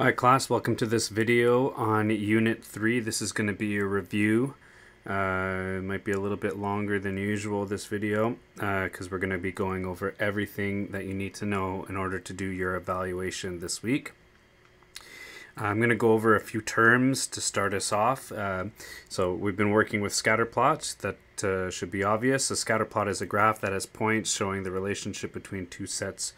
Hi class, welcome to this video on Unit 3. This is going to be a review. Uh, it might be a little bit longer than usual this video because uh, we're going to be going over everything that you need to know in order to do your evaluation this week. I'm going to go over a few terms to start us off. Uh, so we've been working with scatter plots that uh, should be obvious. A scatter plot is a graph that has points showing the relationship between two sets of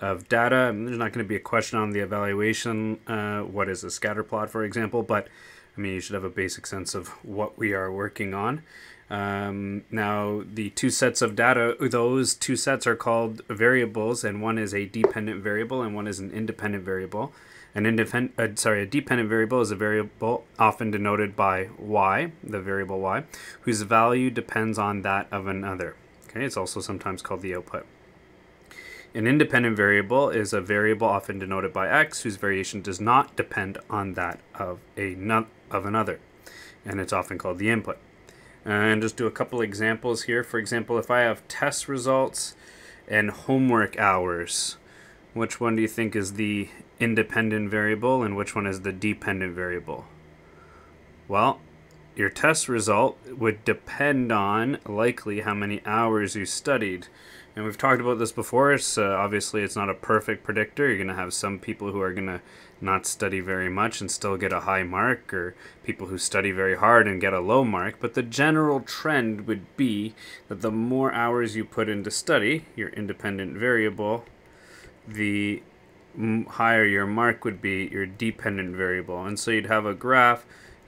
data. There's not going to be a question on the evaluation, uh, what is a scatter plot, for example, but I mean, you should have a basic sense of what we are working on. Um, now, the two sets of data, those two sets are called variables, and one is a dependent variable and one is an independent variable. An independent, uh, sorry, a dependent variable is a variable often denoted by y, the variable y, whose value depends on that of another. Okay, it's also sometimes called the output. An independent variable is a variable often denoted by x whose variation does not depend on that of a of another, and it's often called the input. And just do a couple examples here. For example, if I have test results and homework hours, which one do you think is the independent variable and which one is the dependent variable? Well, your test result would depend on likely how many hours you studied. And we've talked about this before. So uh, obviously, it's not a perfect predictor. You're going to have some people who are going to not study very much and still get a high mark, or people who study very hard and get a low mark. But the general trend would be that the more hours you put into study, your independent variable, the higher your mark would be, your dependent variable. And so you'd have a graph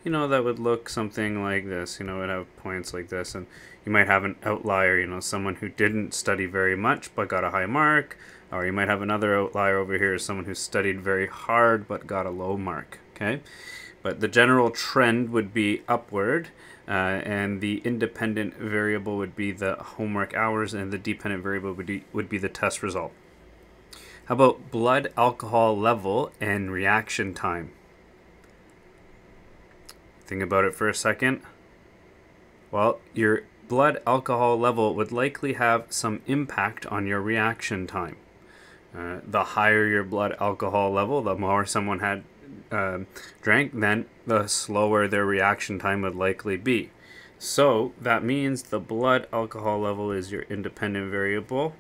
you know, that would look something like this. You know, it would have points like this. And you might have an outlier, you know, someone who didn't study very much but got a high mark. Or you might have another outlier over here, someone who studied very hard but got a low mark. Okay? But the general trend would be upward. Uh, and the independent variable would be the homework hours, and the dependent variable would be, would be the test result. How about blood alcohol level and reaction time? Think about it for a second. Well, your blood alcohol level would likely have some impact on your reaction time. Uh, the higher your blood alcohol level, the more someone had uh, drank, then the slower their reaction time would likely be. So that means the blood alcohol level is your independent variable,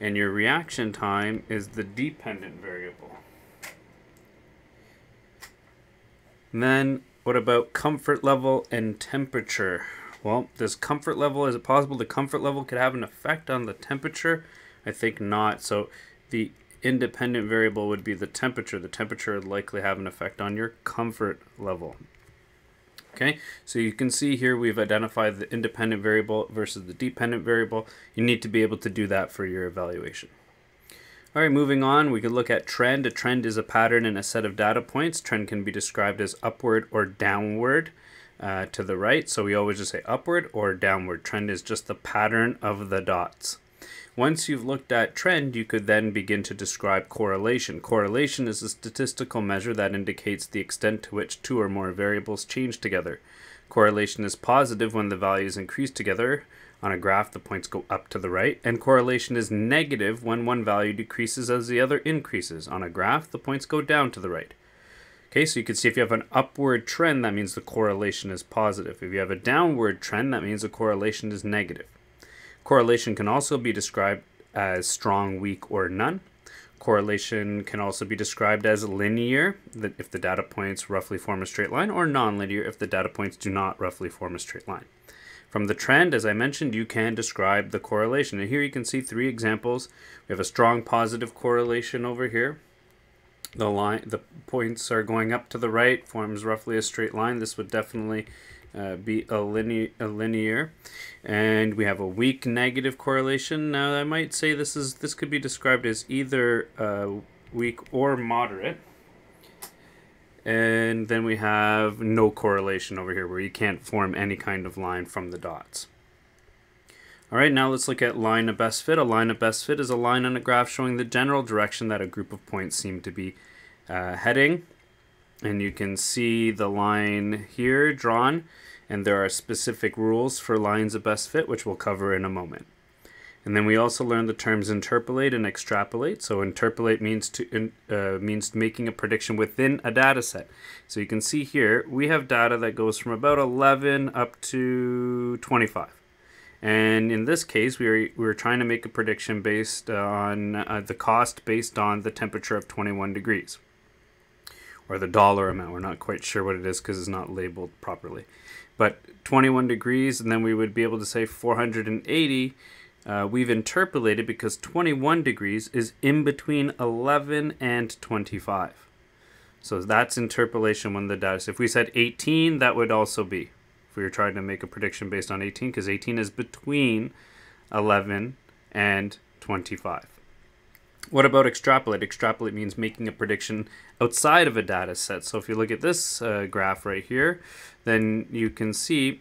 and your reaction time is the dependent variable. And then what about comfort level and temperature? Well, does comfort level, is it possible the comfort level could have an effect on the temperature? I think not. So the independent variable would be the temperature. The temperature would likely have an effect on your comfort level. Okay, so you can see here we've identified the independent variable versus the dependent variable. You need to be able to do that for your evaluation. All right, moving on, we could look at trend. A trend is a pattern in a set of data points. Trend can be described as upward or downward uh, to the right. So we always just say upward or downward. Trend is just the pattern of the dots. Once you've looked at trend, you could then begin to describe correlation. Correlation is a statistical measure that indicates the extent to which two or more variables change together. Correlation is positive when the values increase together, on a graph, the points go up to the right, and correlation is negative when one value decreases as the other increases. On a graph, the points go down to the right. Okay, so you can see if you have an upward trend, that means the correlation is positive. If you have a downward trend, that means the correlation is negative. Correlation can also be described as strong, weak, or none. Correlation can also be described as linear, if the data points roughly form a straight line, or nonlinear if the data points do not roughly form a straight line. From the trend, as I mentioned, you can describe the correlation. And here you can see three examples. We have a strong positive correlation over here. The line, the points are going up to the right, forms roughly a straight line. This would definitely uh, be a linear, a linear. And we have a weak negative correlation. Now I might say this is this could be described as either uh, weak or moderate. And then we have no correlation over here where you can't form any kind of line from the dots. All right, now let's look at line of best fit. A line of best fit is a line on a graph showing the general direction that a group of points seem to be uh, heading. And you can see the line here drawn, and there are specific rules for lines of best fit, which we'll cover in a moment. And then we also learned the terms interpolate and extrapolate. So interpolate means to uh, means making a prediction within a data set. So you can see here we have data that goes from about 11 up to 25. And in this case, we were, we were trying to make a prediction based on uh, the cost based on the temperature of 21 degrees. Or the dollar amount. We're not quite sure what it is because it's not labeled properly. But 21 degrees, and then we would be able to say 480 uh, we've interpolated because 21 degrees is in between 11 and 25. So that's interpolation when the data. If we said 18, that would also be. If we were trying to make a prediction based on 18, because 18 is between 11 and 25. What about extrapolate? Extrapolate means making a prediction outside of a data set. So if you look at this uh, graph right here, then you can see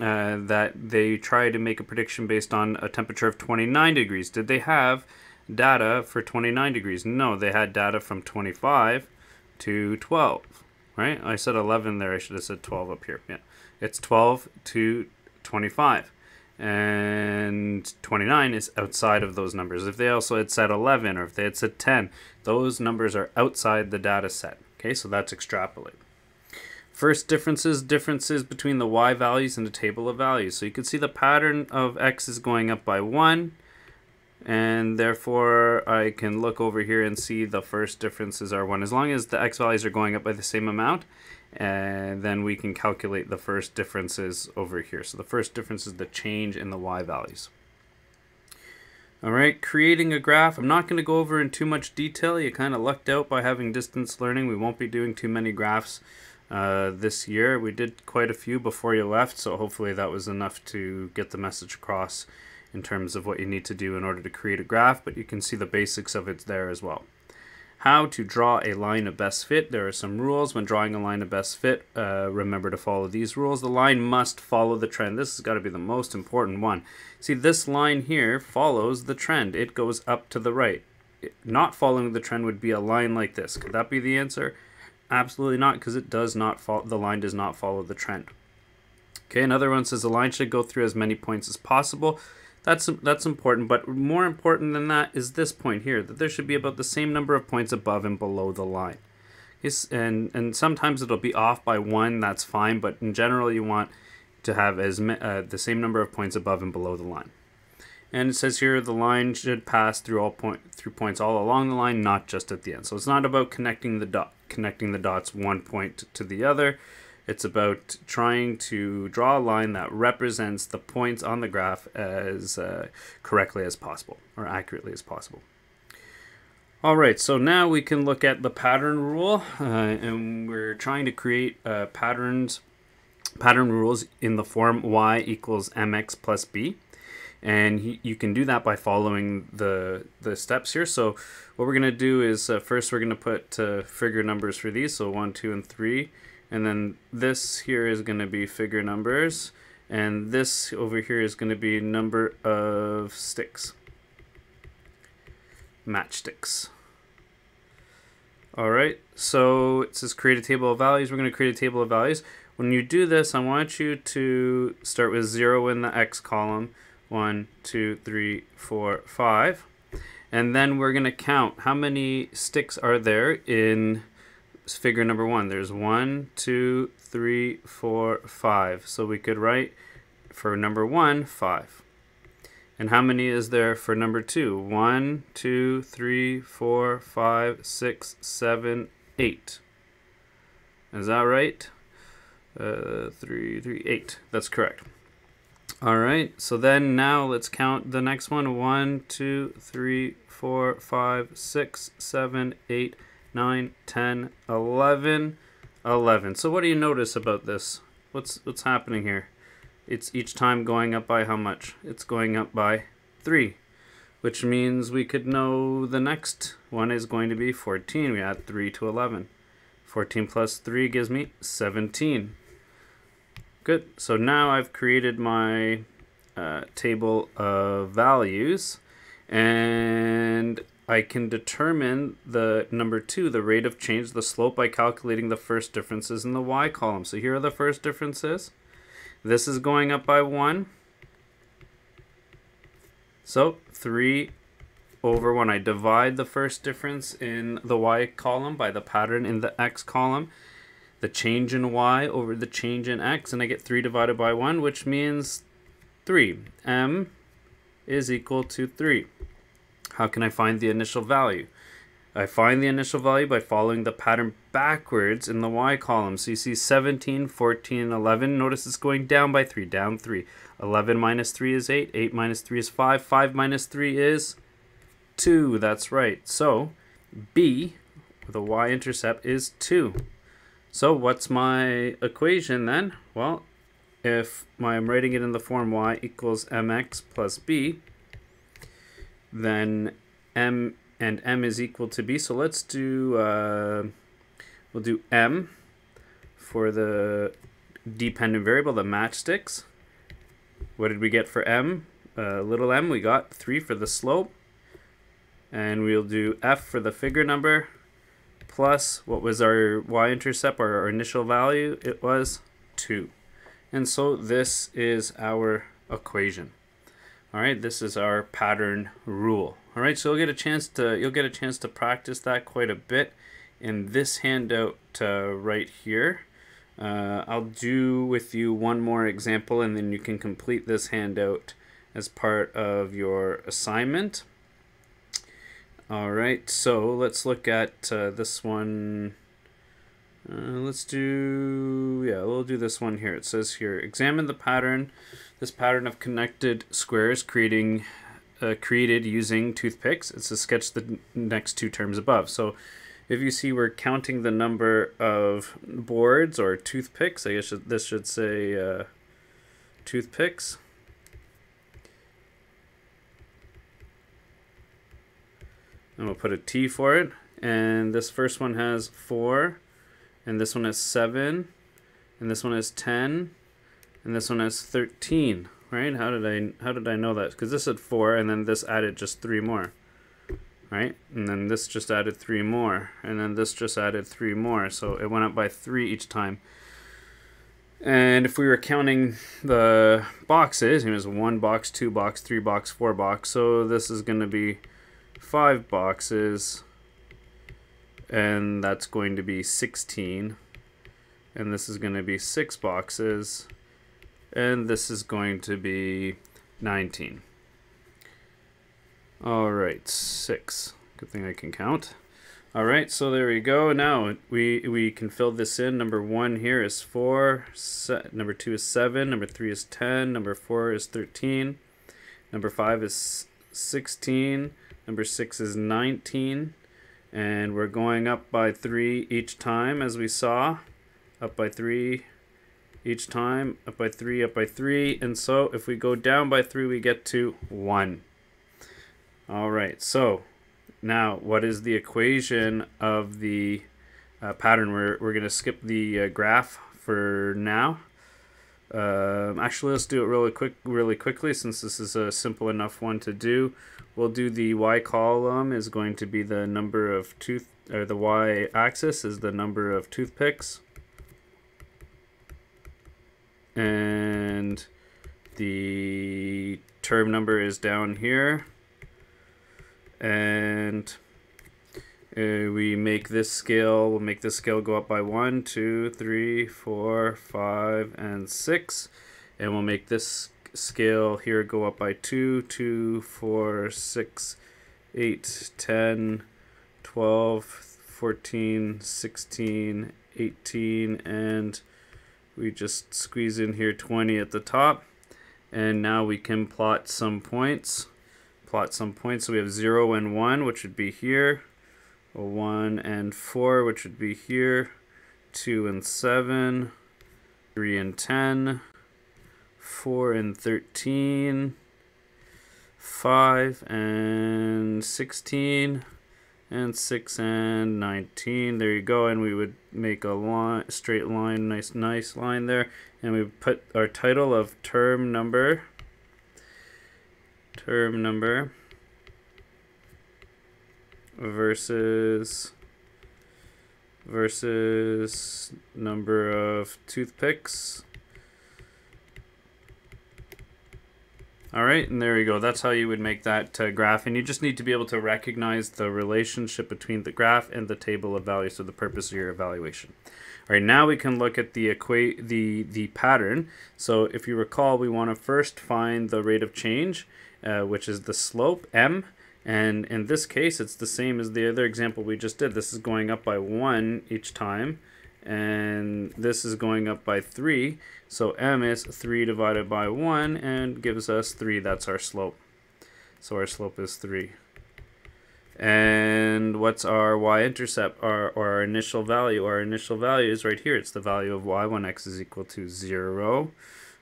uh, that they try to make a prediction based on a temperature of 29 degrees. Did they have data for 29 degrees? No, they had data from 25 to 12, right? I said 11 there. I should have said 12 up here. Yeah, it's 12 to 25. And 29 is outside of those numbers. If they also had said 11 or if they had said 10, those numbers are outside the data set. Okay, so that's extrapolate. First differences, differences between the y values and the table of values. So you can see the pattern of x is going up by 1. And therefore, I can look over here and see the first differences are 1. As long as the x values are going up by the same amount, and then we can calculate the first differences over here. So the first difference is the change in the y values. All right, creating a graph. I'm not going to go over in too much detail. You kind of lucked out by having distance learning. We won't be doing too many graphs uh, this year. We did quite a few before you left, so hopefully that was enough to get the message across in terms of what you need to do in order to create a graph, but you can see the basics of it there as well. How to draw a line of best fit. There are some rules when drawing a line of best fit. Uh, remember to follow these rules. The line must follow the trend. This has got to be the most important one. See, this line here follows the trend. It goes up to the right. Not following the trend would be a line like this. Could that be the answer? Absolutely not, because it does not follow, the line does not follow the trend. Okay, another one says the line should go through as many points as possible. That's that's important, but more important than that is this point here, that there should be about the same number of points above and below the line. And, and sometimes it'll be off by one, that's fine, but in general you want to have as uh, the same number of points above and below the line. And it says here the line should pass through all point through points all along the line, not just at the end. So it's not about connecting the dot connecting the dots one point to the other. It's about trying to draw a line that represents the points on the graph as uh, correctly as possible or accurately as possible. All right, so now we can look at the pattern rule, uh, and we're trying to create uh, patterns, pattern rules in the form y equals mx plus b. And you can do that by following the the steps here. So what we're going to do is uh, first we're going to put uh, figure numbers for these. So one two and three and then this here is going to be figure numbers and this over here is going to be number of sticks. Matchsticks all right so it says create a table of values. We're going to create a table of values. When you do this I want you to start with zero in the X column. One, two, three, four, five. And then we're going to count how many sticks are there in figure number one. There's one, two, three, four, five. So we could write for number one, five. And how many is there for number two? One, two, three, four, five, six, seven, eight. Is that right? Uh, three, three, eight. That's correct. All right, so then now let's count the next one. One, two, three, four, five, six, seven, eight, nine, ten, eleven, eleven. So what do you notice about this? What's what's happening here? It's each time going up by how much? It's going up by three, which means we could know the next one is going to be 14. We add three to 11. 14 plus three gives me 17. Good. So now I've created my uh, table of values and I can determine the number two, the rate of change, the slope by calculating the first differences in the y column. So here are the first differences. This is going up by one. So 3 over 1. I divide the first difference in the y column by the pattern in the x column. The change in y over the change in x, and I get 3 divided by 1, which means 3. m is equal to 3. How can I find the initial value? I find the initial value by following the pattern backwards in the y column. So you see 17, 14, 11. Notice it's going down by 3, down 3. 11 minus 3 is 8, 8 minus 3 is 5, 5 minus 3 is 2. That's right. So b a y-intercept is 2. So what's my equation then? Well, if I'm writing it in the form y equals mx plus b, then m and m is equal to b. So let's do, uh, we'll do m for the dependent variable, the matchsticks. What did we get for m? Uh, little m, we got 3 for the slope. And we'll do f for the figure number plus what was our y-intercept, our, our initial value? It was 2. And so this is our equation. All right, this is our pattern rule. All right, so you'll get a chance to you'll get a chance to practice that quite a bit in this handout uh, right here. Uh, I'll do with you one more example and then you can complete this handout as part of your assignment. All right, so let's look at uh, this one. Uh, let's do, yeah, we'll do this one here. It says here, examine the pattern, this pattern of connected squares creating, uh, created using toothpicks. It's to sketch the next two terms above. So if you see we're counting the number of boards or toothpicks, I guess this should say uh, toothpicks. and we'll put a T for it. And this first one has 4, and this one has 7, and this one has 10, and this one has 13, right? How did I how did I know that? Because this had 4, and then this added just 3 more, right? And then this just added 3 more, and then this just added 3 more. So it went up by 3 each time. And if we were counting the boxes, it was 1 box, 2 box, 3 box, 4 box. So this is going to be five boxes and that's going to be 16 and this is going to be six boxes. And this is going to be 19 all right six. Good thing I can count. All right so there we go. Now we we can fill this in. Number one here is four number two is seven number three is 10 number four is 13 number five is 16 Number 6 is 19. And we're going up by 3 each time, as we saw. Up by 3 each time. Up by 3, up by 3. And so if we go down by 3, we get to 1. All right, so now what is the equation of the uh, pattern? We're, we're going to skip the uh, graph for now. Um, actually, let's do it really quick, really quickly, since this is a simple enough one to do. We'll do the y column is going to be the number of tooth, or the y axis is the number of toothpicks, and the term number is down here, and uh, we make this scale, we'll make this scale go up by 1, 2, 3, 4, 5, and 6. And we'll make this scale here go up by 2, 2, 4, 6, 8, 10, 12, 14, 16, 18, and we just squeeze in here 20 at the top. And now we can plot some points. Plot some points. So we have 0 and 1, which would be here. 1 and 4, which would be here, 2 and 7, 3 and 10, 4 and 13, 5 and 16, and 6 and 19. There you go, and we would make a line, straight line, nice, nice line there, and we put our title of term number, term number, versus versus number of toothpicks All right, and there you go. That's how you would make that uh, graph. And you just need to be able to recognize the relationship between the graph and the table of values for the purpose of your evaluation. All right, now we can look at the equa- the the pattern. So if you recall, we want to first find the rate of change, uh, which is the slope m. And in this case, it's the same as the other example we just did. This is going up by 1 each time and this is going up by 3. So m is 3 divided by 1 and gives us 3. That's our slope. So our slope is 3. And what's our y-intercept, our, or our initial value? Our initial value is right here. It's the value of y when x is equal to 0.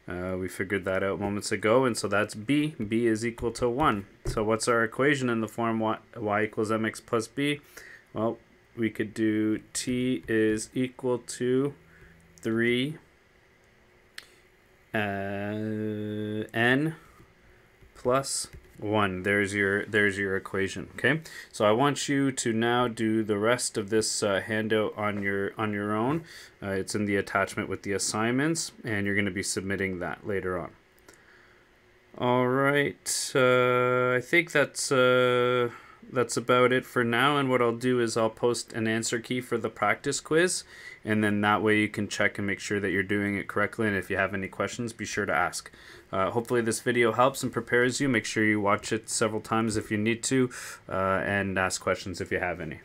Uh, we figured that out moments ago, and so that's b. b is equal to 1. So what's our equation in the form y, y equals mx plus b? Well, we could do t is equal to 3 uh, n plus 1 there's your there's your equation okay? So i want you to now do the rest of this uh, handout on your on your own. Uh, it's in the attachment with the assignments and you're going to be submitting that later on. All right uh, i think that's uh, that's about it for now. And what I'll do is I'll post an answer key for the practice quiz. And then that way you can check and make sure that you're doing it correctly. And if you have any questions, be sure to ask. Uh, hopefully this video helps and prepares you. Make sure you watch it several times if you need to uh, and ask questions if you have any.